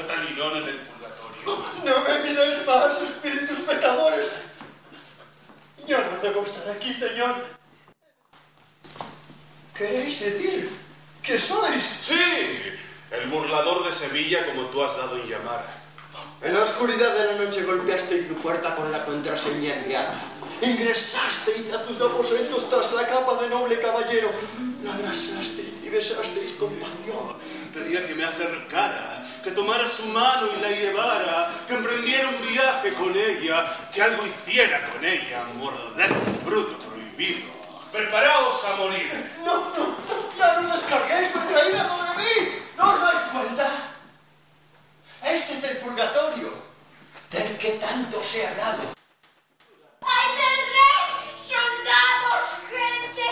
fatalilones del purgatorio. No me miréis más, espíritus pecadores. Yo no debo estar aquí, señor. ¿Queréis decir que sois? Sí, el burlador de Sevilla como tú has dado en llamar. En la oscuridad de la noche golpeasteis tu puerta con la contraseña enviada. Ingresasteis a tus aposentos tras la capa de noble caballero. La abrazasteis y besasteis con pasión. Pedía que me acercara, que tomara su mano y la llevara, que emprendiera un viaje con ella, que algo hiciera con ella, morder fruto prohibido. ¡Preparaos a morir! No, no, ya no descarguéis vuestra ira sobre mí. ¿No os dais cuenta? Este es el purgatorio, del que tanto se ha hablado. ¡Ay del rey! ¡Soldados, gente!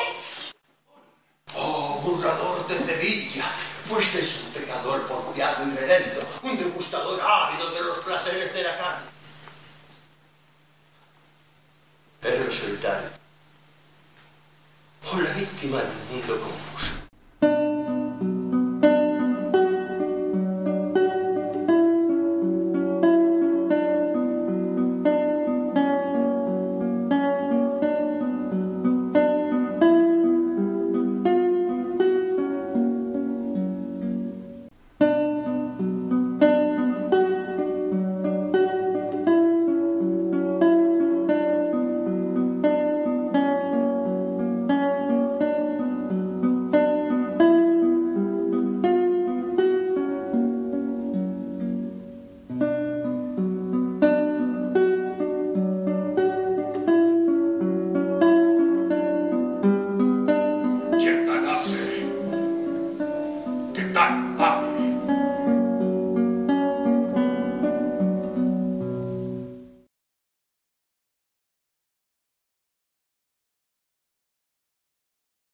Oh, burlador de Sevilla, Fuisteis un pecador porfiado y redento, un degustador ávido de los placeres de la carne. el solitario, o la víctima del mundo confuso.